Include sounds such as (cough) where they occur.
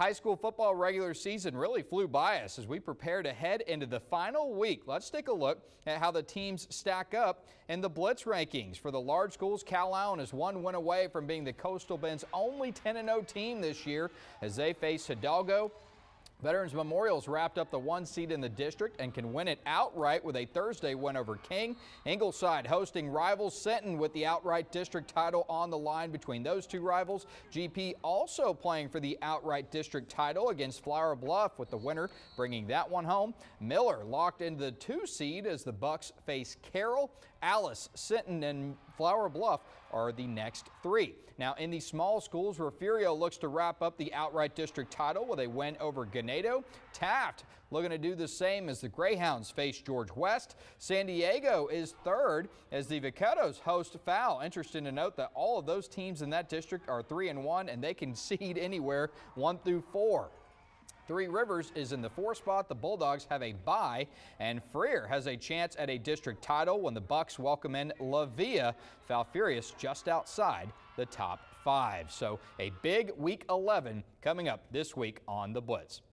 high school football regular season really flew by us as we prepare to head into the final week. Let's take a look at how the teams stack up in the Blitz rankings. For the large schools, Calallen is one win away from being the Coastal Bend's only 10-0 team this year as they face Hidalgo Veterans Memorial's wrapped up the one seed in the district and can win it outright with a Thursday win over King. Ingleside hosting rivals Sinton with the outright district title on the line between those two rivals. GP also playing for the outright district title against Flower Bluff with the winner bringing that one home. Miller locked into the two seed as the Bucks face Carroll. Alice, Sinton, and Flower Bluff are the next three. Now in the small schools, Refugio looks to wrap up the outright district title with a win over Ganado. Taft looking to do the same as the Greyhounds face George West. San Diego is third as the Vaqueros host Foul. Interesting to note that all of those teams in that district are three and one and they can (laughs) seed anywhere one through four. Three Rivers is in the four spot. The Bulldogs have a bye, and Freer has a chance at a district title when the Bucks welcome in La Villa. Falfurrias just outside the top five. So a big week 11 coming up this week on the Blitz.